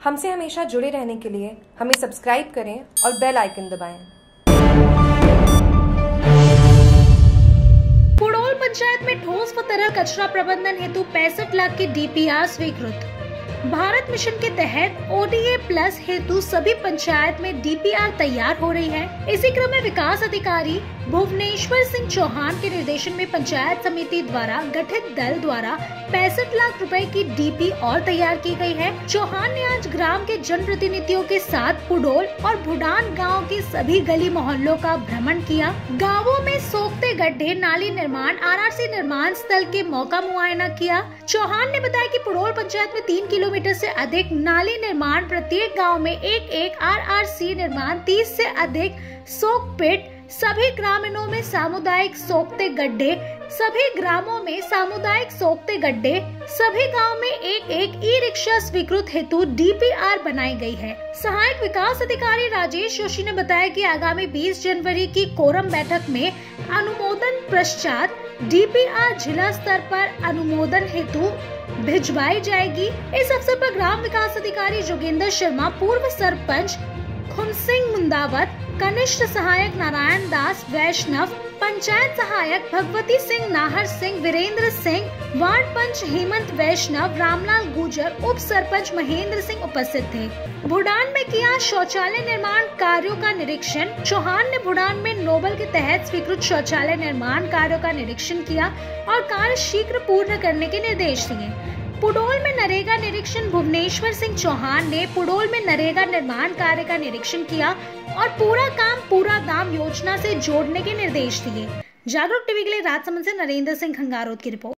हमसे हमेशा जुड़े रहने के लिए हमें सब्सक्राइब करें और बेल आइकन दबाएँ। पुड़ोल पंचायत में ठोस व तरल कचरा प्रबंधन हेतु पैंसठ लाख की डीपीआर स्वीकृत भारत मिशन के तहत ओडीए प्लस हेतु सभी पंचायत में डीपीआर तैयार हो रही है। इसी क्रम में विकास अधिकारी भुवनेश्वर सिंह चौहान के निर्देशन में पंचायत समिति द्वारा गठित दल द्वारा पैंसठ लाख रुपए की डीपी और तैयार की गई है। चौहान ने आज ग्राम के जन प्रतिनिधियों के साथ पुडोल और भूडान गाँव के सभी गली मोहल्लों का भ्रमण किया। गाँवों में गड्ढे नाली निर्माण, आरआरसी निर्माण स्थल के मौका मुआयना किया। चौहान ने बताया कि पुरोल पंचायत में तीन किलोमीटर से अधिक नाली निर्माण प्रत्येक गाँव में एक एक आरआरसी निर्माण, तीस से अधिक सोक पिट सभी ग्रामीणों में सामुदायिक सोखते गड्ढे, सभी ग्रामों में सामुदायिक सोखते गड्ढे, सभी गाँव में एक एक ई रिक्शा स्वीकृत हेतु डीपीआर बनाई गई है। सहायक विकास अधिकारी राजेश जोशी ने बताया कि आगामी 20 जनवरी की कोरम बैठक में अनुमोदन पश्चात डीपीआर जिला स्तर पर अनुमोदन हेतु भिजवाई जाएगी। इस अवसर पर ग्राम विकास अधिकारी जोगेंद्र शर्मा, पूर्व सरपंच खुन सिंह मुंदावत, कनिष्ठ सहायक नारायण दास, वैष्णव, पंचायत सहायक भगवती सिंह नाहर सिंह, वीरेंद्र सिंह, वार्ड पंच हेमंत वैष्णव, रामलाल गुजर, उप सरपंच महेंद्र सिंह उपस्थित थे। भूडान में किया शौचालय निर्माण कार्यों का निरीक्षण। चौहान ने भूडान में नोबल के तहत स्वीकृत शौचालय निर्माण कार्यों का निरीक्षण किया और कार्य शीघ्र पूर्ण करने के निर्देश दिए। पुडोल में नरेगा निरीक्षण भुवनेश्वर सिंह चौहान ने पुडोल में नरेगा निर्माण कार्य का निरीक्षण किया और पूरा काम, पूरा दाम योजना से जोड़ने के निर्देश दिए। जागरूक टीवी के लिए राजसमंद से नरेंद्र सिंह खंगारोत की रिपोर्ट।